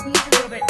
sneeze a little bit.